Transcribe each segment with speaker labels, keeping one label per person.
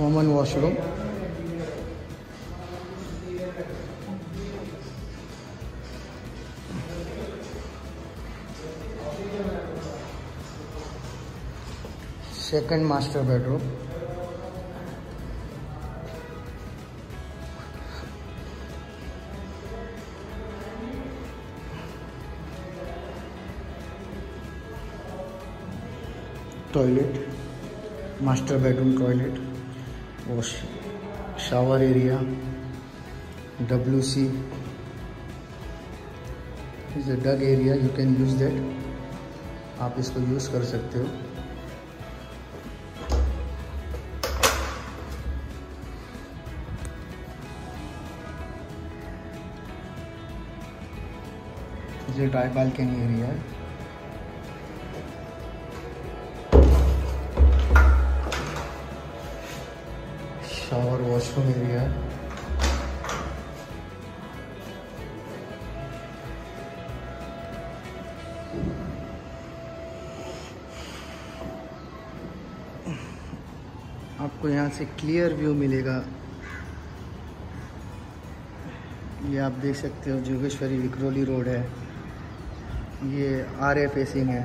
Speaker 1: Common washroom second master bedroom toilet master bedroom bedroom wash shower area W C is a duct area you can use that आप इसको use कर सकते हो। ये dry balcony area है। Washroom area आपको यहाँ से क्लियर व्यू मिलेगा। ये आप देख सकते हो, जोगेश्वरी विक्रोली रोड है। ये आर ए फेसिंग है।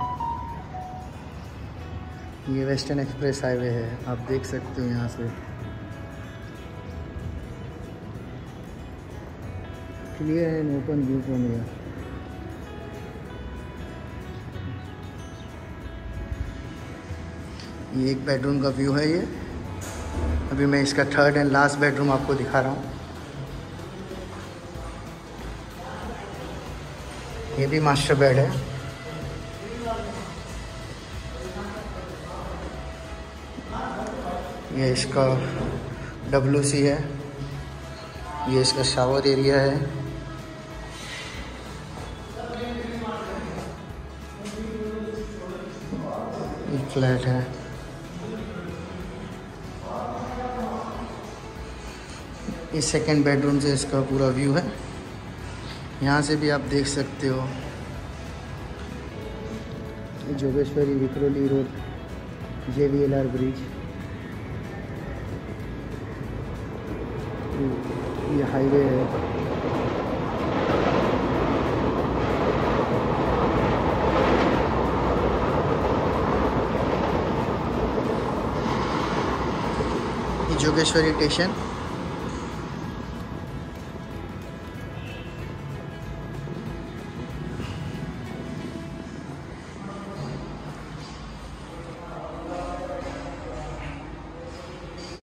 Speaker 1: ये वेस्टर्न एक्सप्रेस हाईवे है, आप देख सकते हो यहाँ से। Clear and open view from. ये एक बेडरूम का व्यू है ये। अभी मैं इसका थर्ड एंड लास्ट बेडरूम आपको दिखा रहा हूँ। ये भी मास्टर बेड है। ये इसका डब्ल्यू सी है। ये इसका शावर एरिया है। फ्लैट है। इस सेकेंड बेडरूम से इसका पूरा व्यू है। यहाँ से भी आप देख सकते हो। Jogeshwari Vikhroli road J V L R bridge. ये हाईवे है। जोगेश्वरी स्टेशन।